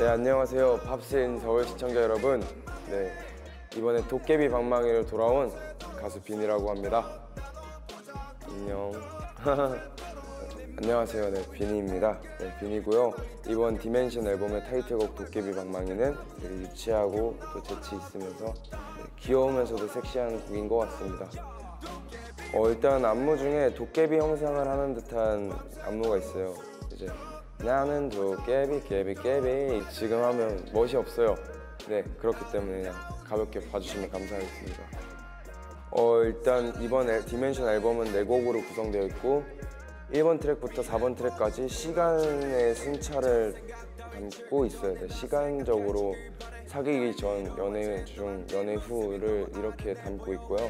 네 안녕하세요. Pops in Seoul 시청자 여러분. 네 이번에 도깨비 방망이로 돌아온 가수 VIINI라고 합니다. 안녕. 안녕하세요. 네 VIINI입니다. 네 VIINI고요. 이번 Dimension 앨범의 타이틀곡 도깨비 방망이는 되게 유치하고 또 재치 있으면서 네, 귀여우면서도 섹시한 곡인 것 같습니다 어 일단 안무 중에 도깨비 형상을 하는 듯한 안무가 있어요. 이제 나는 도깨비 깨비 깨비 지금 하면 멋이 없어요. 네 그렇기 때문에 그냥 가볍게 봐주시면 감사하겠습니다. 어 일단 이번 앨- Dimension 앨범은 네 곡으로 구성되어 있고 1번 트랙부터 4번 트랙까지 시간의 순차를 담고 있어요. 네, 시간적으로 사귀기 전, 연애 중, 연애 후를 이렇게 담고 있고요.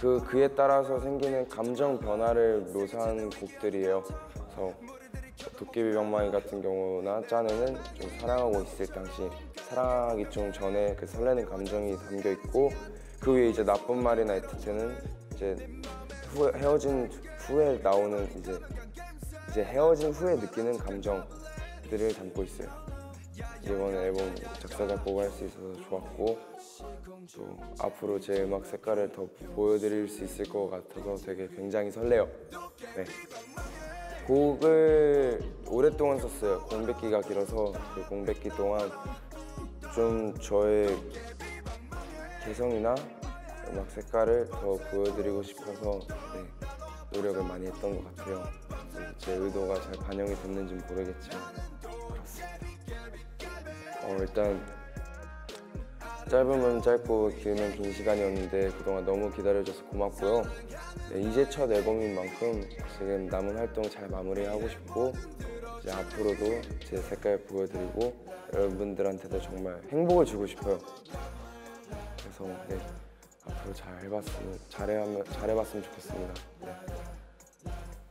그 그에 따라서 생기는 감정 변화를 묘사한 곡들이에요. 그래서 도깨비 방망이 같은 경우나 짠에는 좀 사랑하고 있을 당시 사랑하기 좀 전에 그 설레는 감정이 담겨 있고 그 위에 이제 나쁜 말이나 에티트는 이제 후 헤어진 후에 나오는 이제 이제 헤어진 후에 느끼는 감정들을 담고 있어요. 이번 앨범 작사 작곡을 할 수 있어서 좋았고 또 앞으로 제 음악 색깔을 더 보여드릴 수 있을 것 같아서 되게 굉장히 설레요. 네. 곡을 오랫동안 썼어요. 공백기가 길어서 그 공백기 동안 좀 저의 개성이나 음악 색깔을 더 보여드리고 싶어서 네, 노력을 많이 했던 것 같아요. 제 의도가 잘 반영이 됐는지는 모르겠지만 그렇습니다. 어, 일단 짧으면 짧고 길면 긴 시간이었는데 그동안 너무 기다려줘서 고맙고요. 네, 이제 첫 앨범인 만큼 지금 남은 활동 잘 마무리하고 싶고 이제 앞으로도 제 색깔 보여드리고 여러분들한테도 정말 행복을 주고 싶어요. 그래서 네, 앞으로 잘 해봤으면 잘해하면 잘해봤으면 좋겠습니다. 네.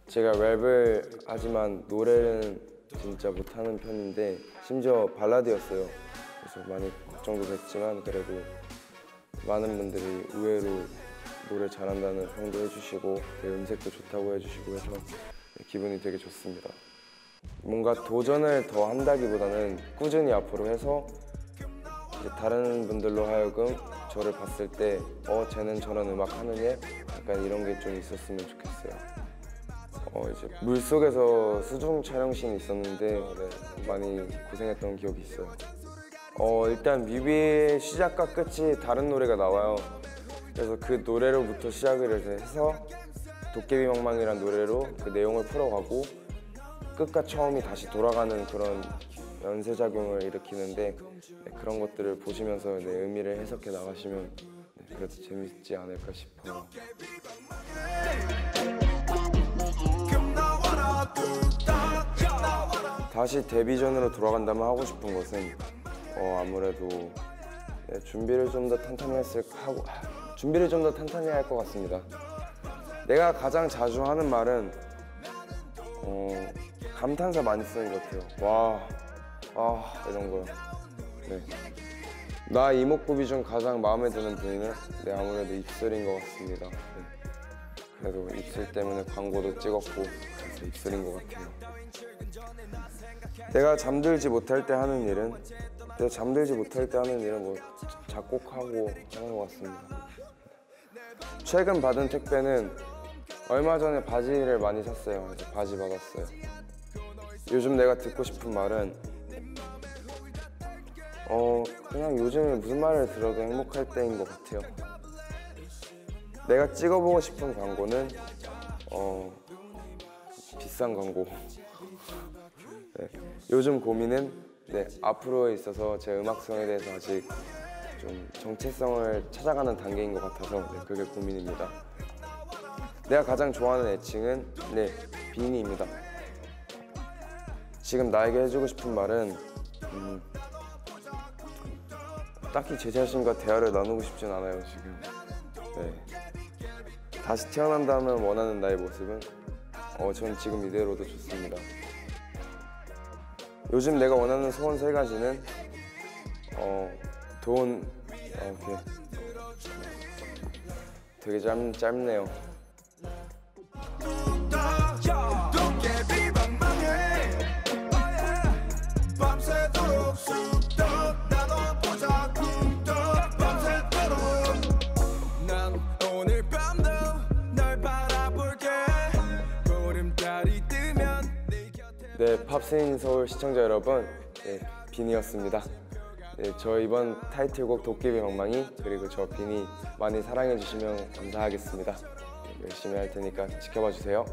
제가 랩을 하지만 노래는 진짜 못하는 편인데 심지어 발라드였어요. 그래서 많이 걱정도 됐지만 그래도 많은 분들이 의외로 노래 잘한다는 평도 해주시고 제 음색도 좋다고 해주시고 해서 기분이 되게 좋습니다. 뭔가 도전을 더 한다기보다는 꾸준히 앞으로 해서 다른 분들로 하여금 저를 봤을 때 어 쟤는 저런 음악 애 약간 이런 게 좀 있었으면 좋겠어요. 어 이제 물 속에서 수중 촬영씬이 있었는데 네, 많이 고생했던 기억이 있어요. 어 일단 뮤비의 시작과 끝이 다른 노래가 나와요. 그래서 그 노래로부터 시작을 해서 도깨비 망망이란 노래로 그 내용을 풀어가고 끝과 처음이 다시 돌아가는 그런 연쇄작용을 일으키는데 네, 그런 것들을 보시면서 내 의미를 해석해 나가시면 네, 그래도 재밌지 않을까 싶어요. 다시 데뷔 전으로 돌아간다면 하고 싶은 것은 어, 아무래도 네, 준비를 좀 더 탄탄히 했을 하고 하, 준비를 좀 더 탄탄히 할 것 같습니다. 내가 가장 자주 하는 말은 어, 감탄사 많이 쓰는 것 같아요. 와, 아 이런 거요. 네. 나 이목구비 중 가장 마음에 드는 부위는 네, 아무래도 입술인 것 같습니다. 네. 그래도 입술 때문에 광고도 찍었고 그래서 입술인 것 같아요. 내가 잠들지 못할 때 하는 일은 내가 잠들지 못할 때 하는 일은 뭐 작곡하고 하는 것 같습니다. 최근 받은 택배는 얼마 전에 바지를 많이 샀어요. 그래서 바지 받았어요. 요즘 내가 듣고 싶은 말은 어 그냥 요즘에 무슨 말을 들어도 행복할 때인 것 같아요. 내가 찍어보고 싶은 광고는 어 비싼 광고. 네, 요즘 고민은 네, 앞으로에 있어서 제 음악성에 대해서 아직 좀 정체성을 찾아가는 단계인 것 같아서 네, 그게 고민입니다. 내가 가장 좋아하는 애칭은 네 빈이입니다. 지금 나에게 해주고 싶은 말은 음, 딱히 제 자신과 대화를 나누고 싶진 않아요 지금. 네. 다시 태어난다면 원하는 나의 모습은 어, 전 지금 이대로도 좋습니다. 요즘 내가 원하는 소원 세 가지는 어, 돈, 어. 되게 짧, 짧네요. 네, 팝스인 서울 시청자 여러분, 네, 빈이었습니다. 네, 저 이번 타이틀곡 도깨비 방망이 그리고 저 빈이 많이 사랑해 주시면 감사하겠습니다. 네, 열심히 할 테니까 지켜봐 주세요.